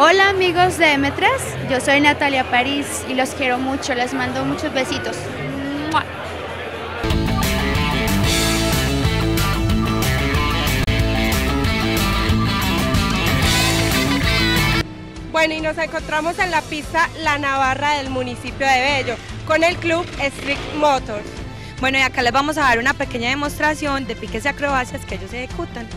Hola amigos de M3, yo soy Natalia París y los quiero mucho, les mando muchos besitos. ¡Mua! Bueno, y nos encontramos en la pista La Navarra del municipio de Bello con el club Street Motors. Bueno, y acá les vamos a dar una pequeña demostración de piques y acrobacias que ellos ejecutan.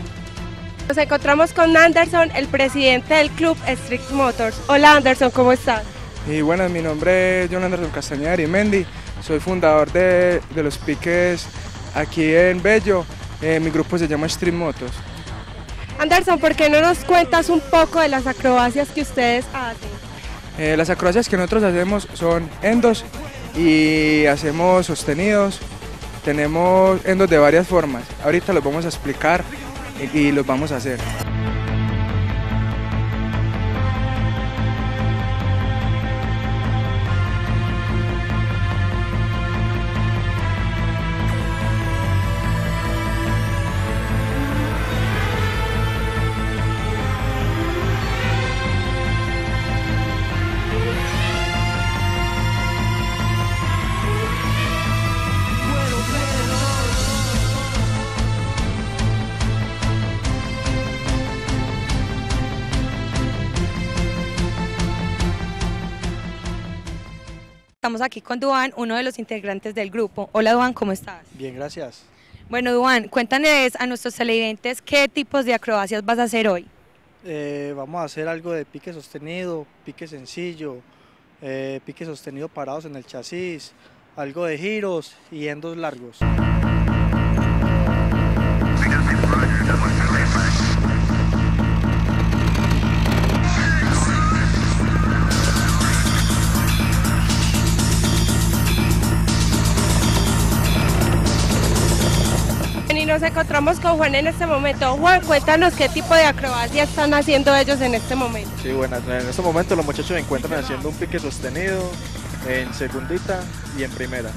Nos encontramos con Anderson, el presidente del club Street Motors. Hola Anderson, ¿cómo estás? Y bueno, mi nombre es John Anderson Castañeda Arimendi, soy fundador de, de los piques aquí en Bello, Eh, mi grupo se llama Stream Motos. Anderson, ¿por qué no nos cuentas un poco de las acrobacias que ustedes hacen? Eh, las acrobacias que nosotros hacemos son endos y hacemos sostenidos, tenemos endos de varias formas, ahorita los vamos a explicar y, los vamos a hacer. Estamos aquí con Duan, uno de los integrantes del grupo. Hola Duan, ¿cómo estás? Bien, gracias. Bueno Duan, cuéntanos a nuestros televidentes qué tipos de acrobacias vas a hacer hoy. Eh, vamos a hacer algo de pique sostenido, pique sencillo, eh, pique sostenido parados en el chasis, algo de giros y endos largos. Nos encontramos con Juan en este momento. Juan, cuéntanos qué tipo de acrobacias están haciendo ellos en este momento. Sí, bueno, en este momento los muchachos se encuentran haciendo un pique sostenido en segundita y en primera.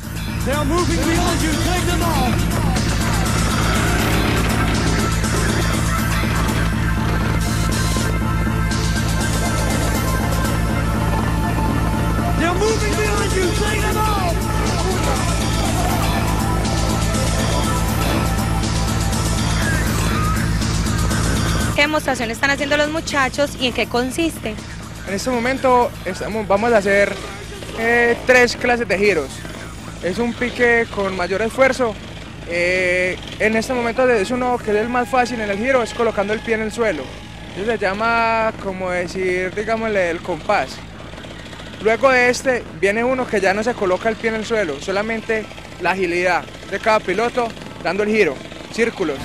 Demostración están haciendo los muchachos y en qué consiste? En este momento vamos a hacer eh, tres clases de giros. Es un pique con mayor esfuerzo. Eh, en este momento es uno que es el más fácil en el giro, es colocando el pie en el suelo. Se llama, como decir, digámosle, el compás. Luego de este viene uno que ya no se coloca el pie en el suelo, solamente la agilidad de cada piloto dando el giro, círculos.